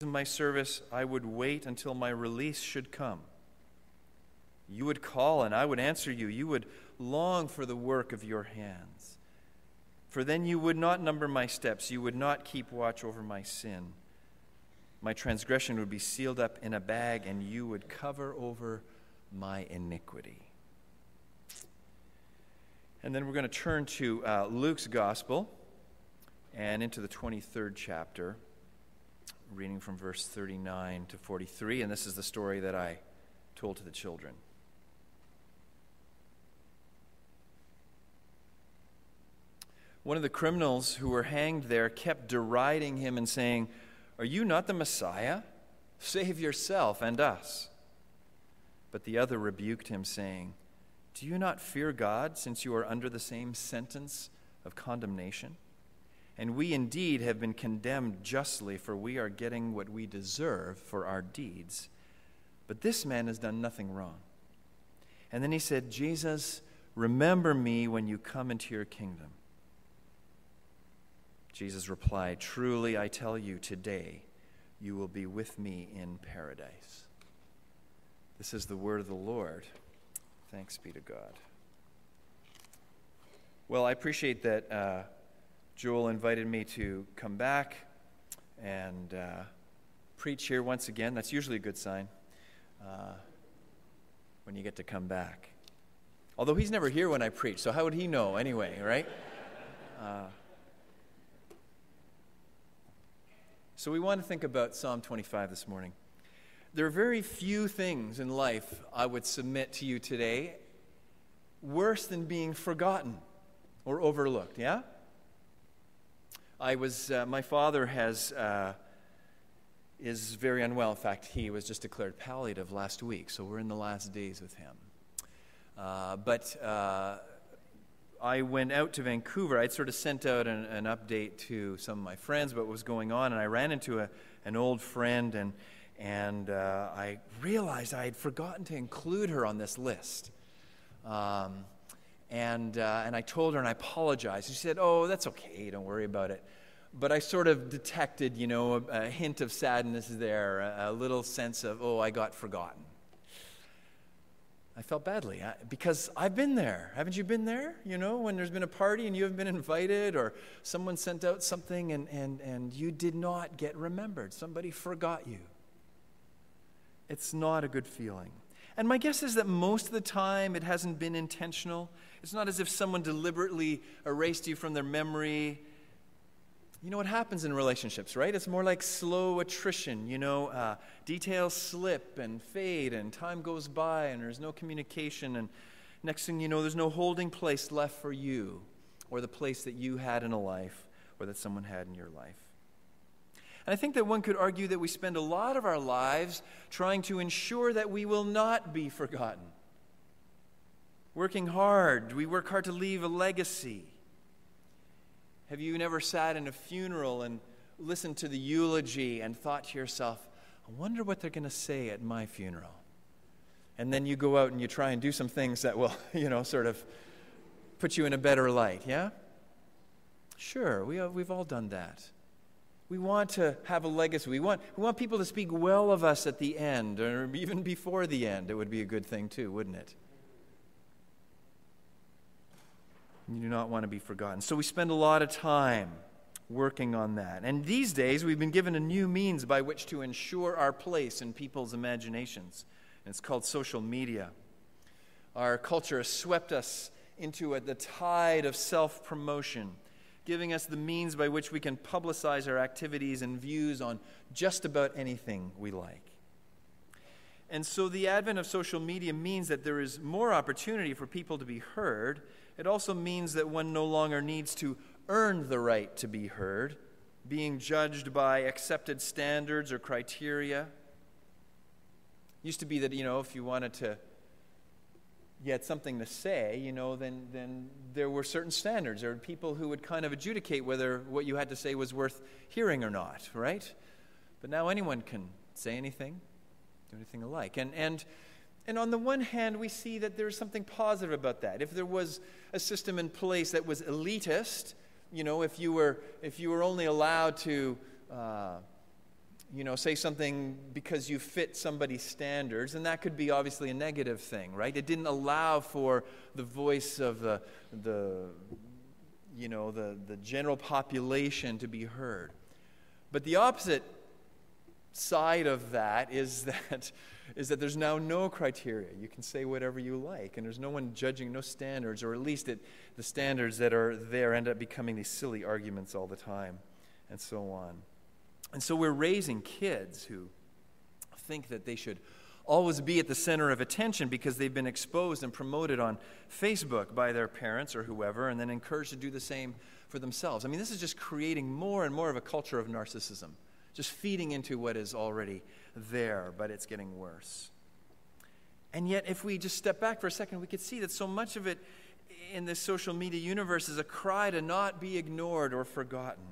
in my service, I would wait until my release should come. You would call, and I would answer you. You would long for the work of your hands. For then you would not number my steps, you would not keep watch over my sin. My transgression would be sealed up in a bag, and you would cover over my iniquity. And then we're going to turn to uh, Luke's gospel and into the 23rd chapter, reading from verse 39 to 43. And this is the story that I told to the children. One of the criminals who were hanged there kept deriding him and saying, Are you not the Messiah? Save yourself and us. But the other rebuked him, saying, Do you not fear God, since you are under the same sentence of condemnation? And we indeed have been condemned justly, for we are getting what we deserve for our deeds. But this man has done nothing wrong. And then he said, Jesus, remember me when you come into your kingdom. Jesus replied, Truly I tell you, today you will be with me in paradise. This is the word of the Lord. Thanks be to God. Well, I appreciate that. Uh, Joel invited me to come back and uh, preach here once again. That's usually a good sign uh, when you get to come back. Although he's never here when I preach, so how would he know anyway, right? Uh, so we want to think about Psalm 25 this morning. There are very few things in life I would submit to you today worse than being forgotten or overlooked, yeah? I was, uh, my father has, uh, is very unwell. In fact, he was just declared palliative last week, so we're in the last days with him. Uh, but uh, I went out to Vancouver. I'd sort of sent out an, an, update to some of my friends about what was going on, and I ran into a, an old friend, and, and uh, I realized I had forgotten to include her on this list. Um, and, uh, and I told her and I apologized. She said, Oh, that's okay, don't worry about it. But I sort of detected, you know, a, a hint of sadness there, a, a, little sense of, oh, I got forgotten. I felt badly I, because I've been there. Haven't you been there? You know, when there's been a party and you haven't been invited, or someone sent out something and, and, and you did not get remembered. Somebody forgot you. It's not a good feeling. And my guess is that most of the time it hasn't been intentional. It's not as if someone deliberately erased you from their memory. You know what happens in relationships, right? It's more like slow attrition. You know, uh, details slip and fade, and time goes by, and there's no communication. And next thing you know, there's no holding place left for you, or the place that you had in a life, or that someone had in your life. And I think that one could argue that we spend a lot of our lives trying to ensure that we will not be forgotten working hard. We work hard to leave a legacy. Have you never sat in a funeral and listened to the eulogy and thought to yourself, I wonder what they're going to say at my funeral? And then you go out and you try and do some things that will, you know, sort of put you in a better light, yeah? Sure, we, have, we've all done that. We want to have a legacy. We want, we want people to speak well of us at the end, or even before the end. It would be a good thing, too, wouldn't it? You do not want to be forgotten. So we spend a lot of time working on that. And these days, we've been given a new means by which to ensure our place in people's imaginations. And it's called social media. Our culture has swept us into a, the tide of self promotion, giving us the means by which we can publicize our activities and views on just about anything we like. And so the advent of social media means that there is more opportunity for people to be heard it also means that one no longer needs to earn the right to be heard, being judged by accepted standards or criteria. It used to be that, you know, if you wanted to you had something to say, you know, then, then there were certain standards. There were people who would kind of adjudicate whether what you had to say was worth hearing or not, right? But now anyone can say anything, do anything alike. And, and and on the one hand, we see that there's something positive about that. If there was a system in place that was elitist, you know, if you were, if you were only allowed to uh, you know, say something because you fit somebody's standards, and that could be obviously a negative thing, right? It didn't allow for the voice of the, the you know, the, the general population to be heard. But the opposite side of that is that, is that there's now no criteria. You can say whatever you like, and there's no one judging, no standards, or at least it, the standards that are there end up becoming these silly arguments all the time, and so on. And so we're raising kids who think that they should always be at the center of attention because they've been exposed and promoted on Facebook by their parents or whoever, and then encouraged to do the same for themselves. I mean, this is just creating more and more of a culture of narcissism, just feeding into what is already there, but it's getting worse. And yet, if we just step back for a second, we could see that so much of it in this social media universe is a cry to not be ignored or forgotten.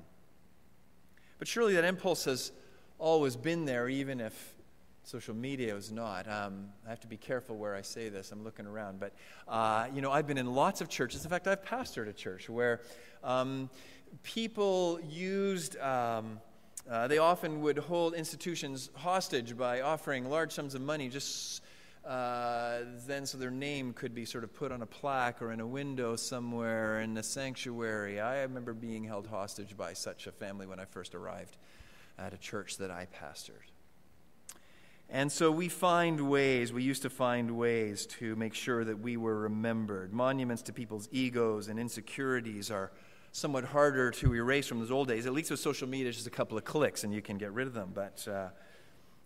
But surely that impulse has always been there, even if social media is not. Um, I have to be careful where I say this. I'm looking around. But, uh, you know, I've been in lots of churches. In fact, I've pastored a church where um, people used. Um, uh, they often would hold institutions hostage by offering large sums of money just uh, then so their name could be sort of put on a plaque or in a window somewhere in a sanctuary. I remember being held hostage by such a family when I first arrived at a church that I pastored. And so we find ways, we used to find ways to make sure that we were remembered. Monuments to people's egos and insecurities are somewhat harder to erase from those old days. At least with social media, it's just a couple of clicks and you can get rid of them. But uh,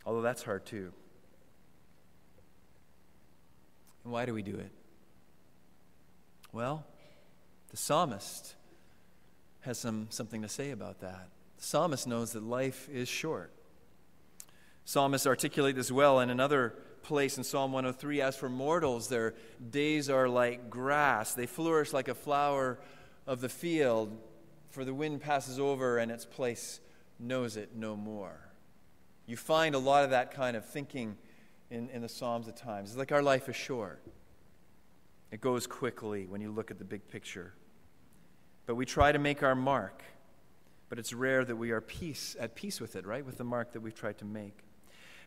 although that's hard too. And why do we do it? Well, the psalmist has some, something to say about that. The psalmist knows that life is short. Psalmists articulate this well in another place in Psalm 103 As for mortals, their days are like grass, they flourish like a flower of the field, for the wind passes over and its place knows it no more. You find a lot of that kind of thinking in, in the Psalms at times. It's like our life is short, it goes quickly when you look at the big picture. But we try to make our mark, but it's rare that we are peace, at peace with it, right? With the mark that we've tried to make.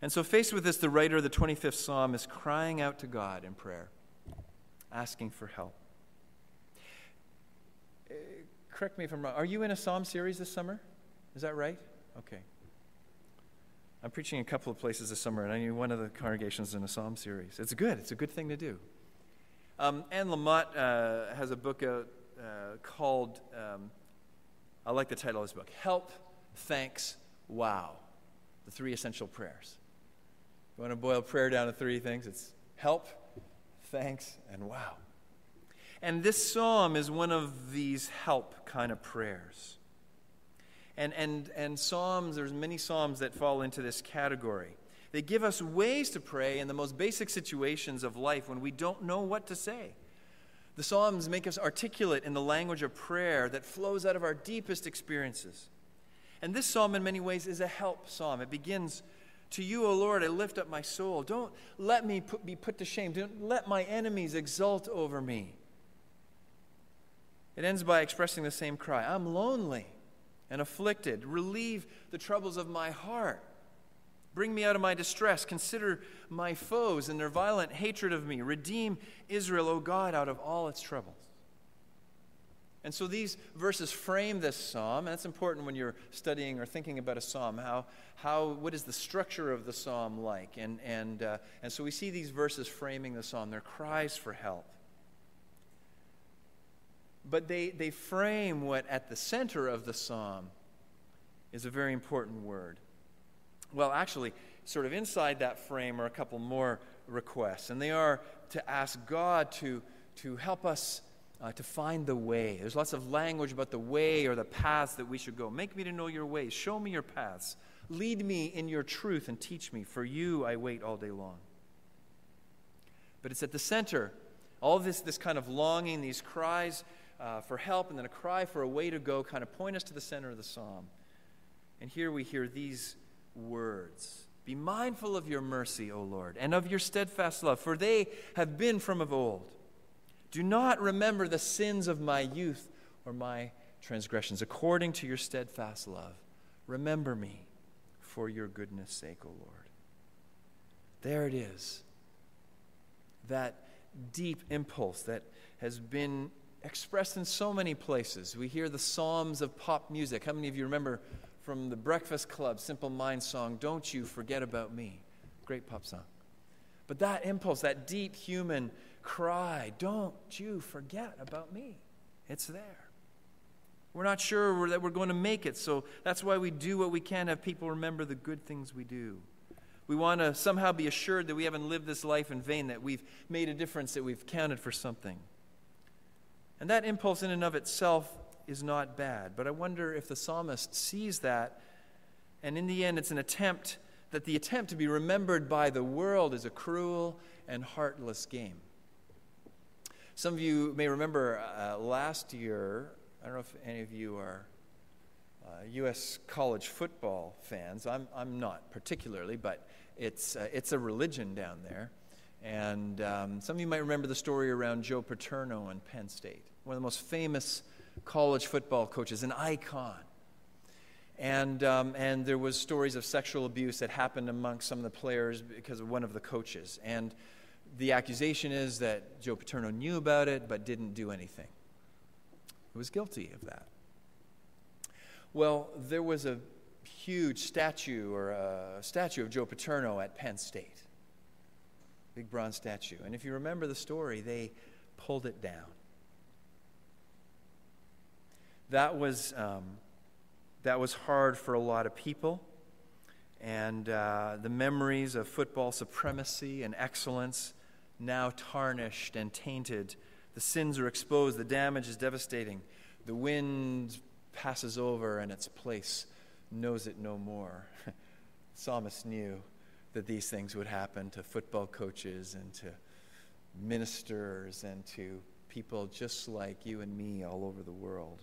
And so, faced with this, the writer of the 25th Psalm is crying out to God in prayer, asking for help. Correct me if I'm wrong. Are you in a Psalm series this summer? Is that right? Okay. I'm preaching a couple of places this summer, and I knew one of the congregations in a psalm series. It's good. It's a good thing to do. Um, Anne Lamott uh, has a book out uh, called, um, I like the title of this book, Help, Thanks, Wow. The three essential prayers. You want to boil prayer down to three things? It's help, thanks, and wow. And this psalm is one of these help kind of prayers. And, and, and Psalms, there's many Psalms that fall into this category. They give us ways to pray in the most basic situations of life when we don't know what to say. The Psalms make us articulate in the language of prayer that flows out of our deepest experiences. And this psalm, in many ways, is a help psalm. It begins, To you, O Lord, I lift up my soul. Don't let me put, be put to shame. Don't let my enemies exult over me. It ends by expressing the same cry I'm lonely and afflicted. Relieve the troubles of my heart. Bring me out of my distress. Consider my foes and their violent hatred of me. Redeem Israel, O God, out of all its troubles. And so these verses frame this psalm. And that's important when you're studying or thinking about a psalm. How, how, what is the structure of the psalm like? And, and, uh, and so we see these verses framing the psalm. They're cries for help but they, they frame what at the center of the psalm is a very important word. Well, actually, sort of inside that frame are a couple more requests, and they are to ask God to, to help us uh, to find the way. There's lots of language about the way or the paths that we should go. Make me to know your ways, show me your paths, lead me in your truth, and teach me. For you I wait all day long. But it's at the center. All this, this kind of longing, these cries uh, for help and then a cry for a way to go kind of point us to the center of the psalm. And here we hear these words Be mindful of your mercy, O Lord, and of your steadfast love, for they have been from of old. Do not remember the sins of my youth or my transgressions. According to your steadfast love, remember me for your goodness' sake, O Lord. There it is. That deep impulse that has been expressed in so many places. We hear the Psalms of pop music. How many of you remember from the Breakfast Club Simple Minds song, Don't You Forget About Me? Great pop song. But that impulse, that deep human cry, Don't you forget about me, it's there. We're not sure that we're going to make it, so that's why we do what we can have people remember the good things we do. We want to somehow be assured that we haven't lived this life in vain, that we've made a difference, that we've counted for something. And that impulse, in and of itself, is not bad. But I wonder if the psalmist sees that, and in the end, it's an attempt that the attempt to be remembered by the world is a cruel and heartless game. Some of you may remember uh, last year, I don't know if any of you are uh, U.S. college football fans. I'm, I'm not particularly, but it's, uh, it's a religion down there. And um, some of you might remember the story around Joe Paterno and Penn State, one of the most famous college football coaches, an icon. And, um, and there was stories of sexual abuse that happened amongst some of the players because of one of the coaches. And the accusation is that Joe Paterno knew about it but didn't do anything. He was guilty of that. Well, there was a huge statue or a statue of Joe Paterno at Penn State. Big bronze statue. And if you remember the story, they pulled it down. That was, um, that was hard for a lot of people. And uh, the memories of football supremacy and excellence now tarnished and tainted. The sins are exposed, the damage is devastating. The wind passes over, and its place knows it no more. Psalmist knew that these things would happen to football coaches and to ministers and to people just like you and me all over the world.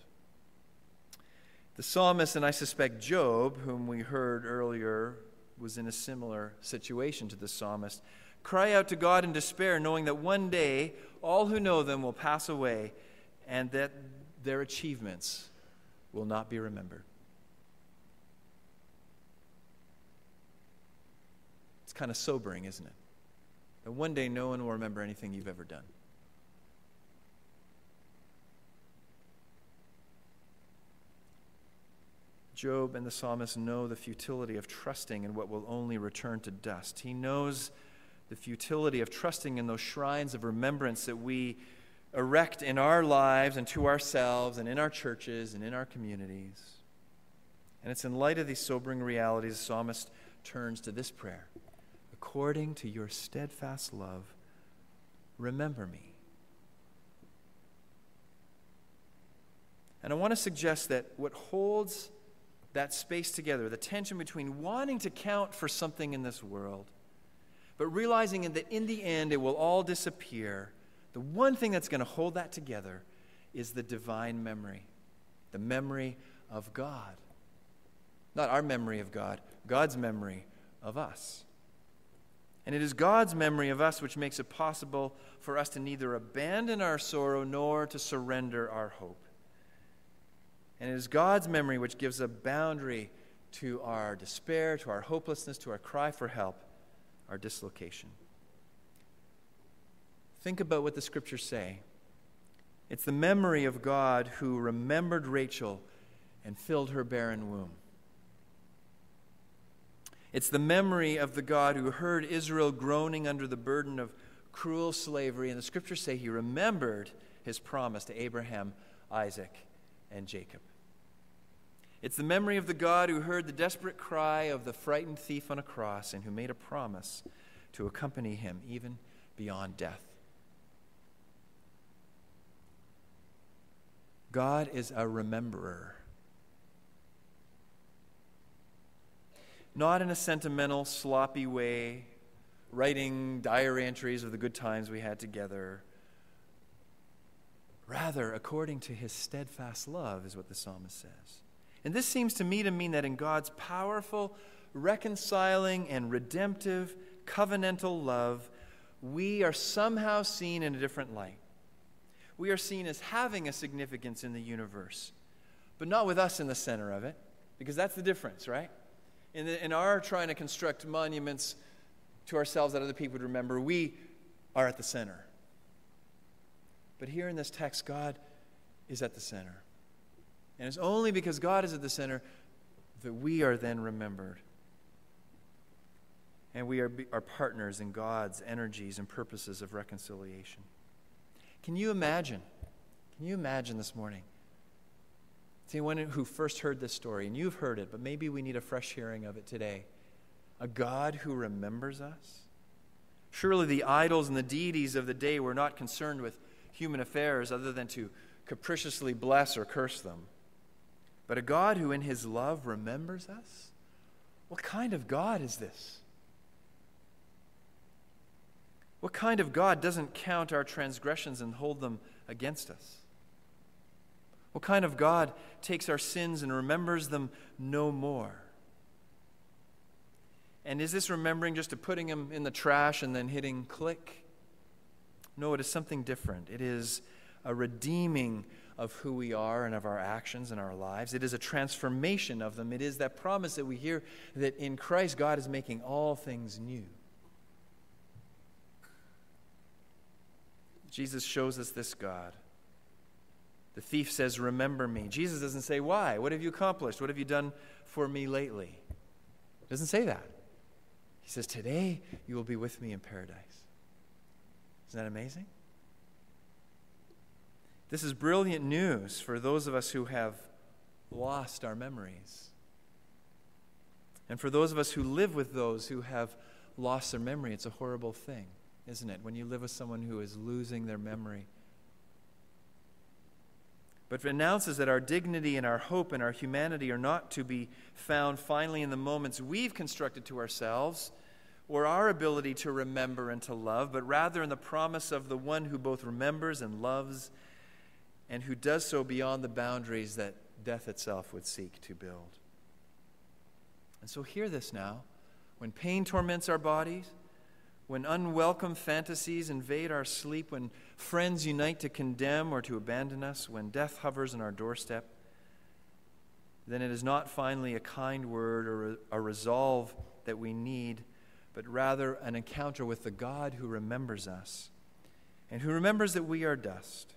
The psalmist, and I suspect Job, whom we heard earlier, was in a similar situation to the psalmist, cry out to God in despair, knowing that one day all who know them will pass away and that their achievements will not be remembered. It's kind of sobering, isn't it? That one day no one will remember anything you've ever done. Job and the psalmist know the futility of trusting in what will only return to dust. He knows the futility of trusting in those shrines of remembrance that we erect in our lives and to ourselves and in our churches and in our communities. And it's in light of these sobering realities the psalmist turns to this prayer according to your steadfast love, remember me. And I want to suggest that what holds that space together, the tension between wanting to count for something in this world, but realizing that in the end it will all disappear, the one thing that's going to hold that together is the divine memory, the memory of God. Not our memory of God, God's memory of us. And it is God's memory of us which makes it possible for us to neither abandon our sorrow nor to surrender our hope. And it is God's memory which gives a boundary to our despair, to our hopelessness, to our cry for help, our dislocation. Think about what the scriptures say. It's the memory of God who remembered Rachel and filled her barren womb. It's the memory of the God who heard Israel groaning under the burden of cruel slavery. And the scriptures say he remembered his promise to Abraham, Isaac, and Jacob. It's the memory of the God who heard the desperate cry of the frightened thief on a cross and who made a promise to accompany him even beyond death. God is a rememberer. Not in a sentimental, sloppy way, writing diary entries of the good times we had together. Rather, according to his steadfast love, is what the psalmist says. And this seems to me to mean that in God's powerful, reconciling, and redemptive covenantal love, we are somehow seen in a different light. We are seen as having a significance in the universe, but not with us in the center of it, because that's the difference, right? In, the, in our trying to construct monuments to ourselves that other people would remember, we are at the center. But here in this text, God is at the center. And it's only because God is at the center that we are then remembered. And we are, are partners in God's energies and purposes of reconciliation. Can you imagine? Can you imagine this morning? To anyone who first heard this story, and you've heard it, but maybe we need a fresh hearing of it today. A God who remembers us? Surely the idols and the deities of the day were not concerned with human affairs other than to capriciously bless or curse them. But a God who, in his love, remembers us? What kind of God is this? What kind of God doesn't count our transgressions and hold them against us? What kind of God takes our sins and remembers them no more? And is this remembering just to putting them in the trash and then hitting click? No, it is something different. It is a redeeming of who we are and of our actions and our lives. It is a transformation of them. It is that promise that we hear that in Christ God is making all things new. Jesus shows us this God. The thief says, Remember me. Jesus doesn't say, Why? What have you accomplished? What have you done for me lately? He doesn't say that. He says, Today you will be with me in paradise. Isn't that amazing? This is brilliant news for those of us who have lost our memories. And for those of us who live with those who have lost their memory, it's a horrible thing, isn't it? When you live with someone who is losing their memory but announces that our dignity and our hope and our humanity are not to be found finally in the moments we've constructed to ourselves or our ability to remember and to love, but rather in the promise of the one who both remembers and loves and who does so beyond the boundaries that death itself would seek to build. And so, hear this now. When pain torments our bodies, when unwelcome fantasies invade our sleep, when friends unite to condemn or to abandon us, when death hovers on our doorstep, then it is not finally a kind word or a resolve that we need, but rather an encounter with the God who remembers us and who remembers that we are dust,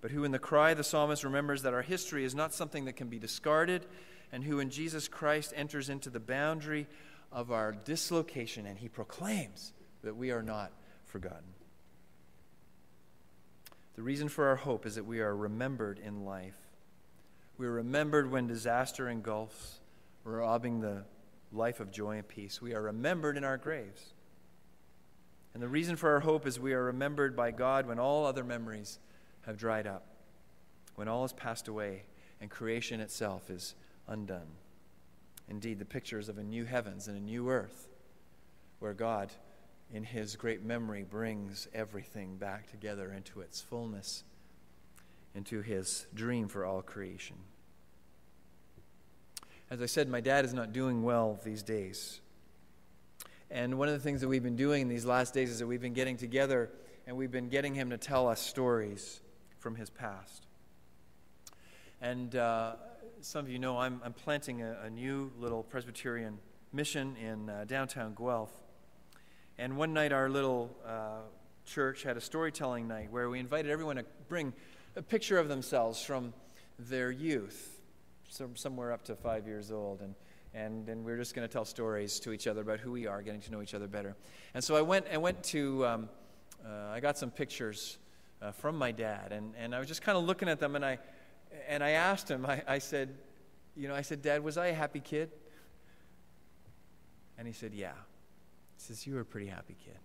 but who, in the cry of the psalmist, remembers that our history is not something that can be discarded, and who, in Jesus Christ, enters into the boundary of our dislocation, and he proclaims that we are not forgotten. The reason for our hope is that we are remembered in life. We are remembered when disaster engulfs, robbing the life of joy and peace. We are remembered in our graves. And the reason for our hope is we are remembered by God when all other memories have dried up, when all has passed away, and creation itself is undone. Indeed, the pictures of a new heavens and a new earth where God, in his great memory, brings everything back together into its fullness, into his dream for all creation. As I said, my dad is not doing well these days. And one of the things that we've been doing in these last days is that we've been getting together and we've been getting him to tell us stories from his past. And uh, some of you know, I'm, I'm planting a, a new little Presbyterian mission in uh, downtown Guelph. And one night, our little uh, church had a storytelling night where we invited everyone to bring a picture of themselves from their youth, some, somewhere up to five years old. And, and, and we are just going to tell stories to each other about who we are, getting to know each other better. And so I went, I went to, um, uh, I got some pictures uh, from my dad, and, and I was just kind of looking at them, and I, and I asked him, I, I said, you know, I said, Dad, was I a happy kid? And he said, Yeah. He says, You were a pretty happy kid.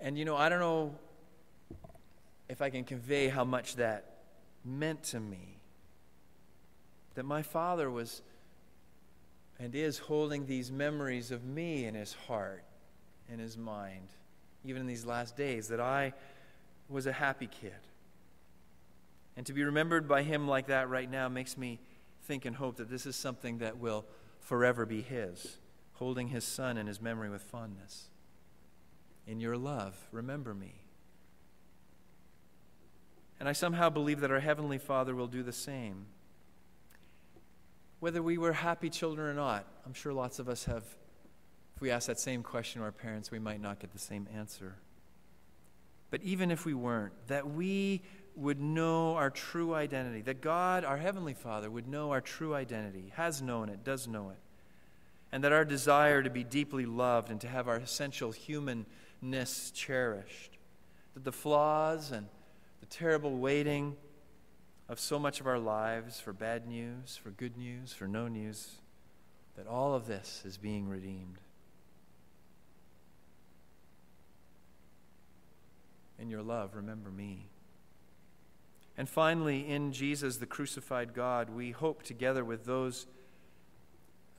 And, you know, I don't know if I can convey how much that meant to me. That my father was and is holding these memories of me in his heart, in his mind, even in these last days, that I was a happy kid. And to be remembered by him like that right now makes me think and hope that this is something that will forever be his, holding his son in his memory with fondness. In your love, remember me. And I somehow believe that our Heavenly Father will do the same. whether we were happy children or not. I'm sure lots of us have. If we ask that same question to our parents, we might not get the same answer. But even if we weren't, that we would know our true identity, that God, our Heavenly Father, would know our true identity, has known it, does know it, and that our desire to be deeply loved and to have our essential humanness cherished, that the flaws and the terrible waiting of so much of our lives for bad news, for good news, for no news, that all of this is being redeemed. In your love, remember me. And finally, in Jesus, the crucified God, we hope together with those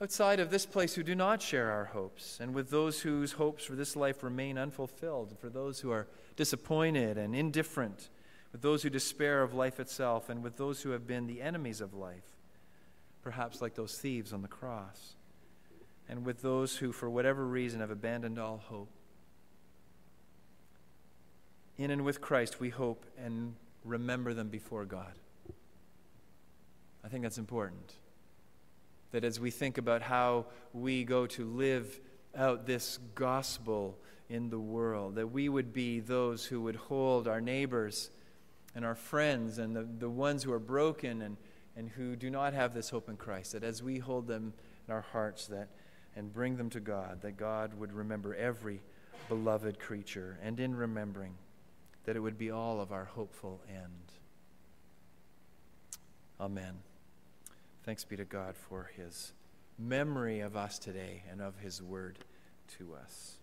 outside of this place who do not share our hopes, and with those whose hopes for this life remain unfulfilled, for those who are disappointed and indifferent, with those who despair of life itself, and with those who have been the enemies of life, perhaps like those thieves on the cross, and with those who, for whatever reason, have abandoned all hope. In and with Christ, we hope and remember them before God. I think that's important. That as we think about how we go to live out this gospel in the world, that we would be those who would hold our neighbors and our friends and the, the ones who are broken and, and who do not have this hope in Christ, that as we hold them in our hearts that, and bring them to God, that God would remember every beloved creature, and in remembering, that it would be all of our hopeful end. Amen. Thanks be to God for his memory of us today and of his word to us.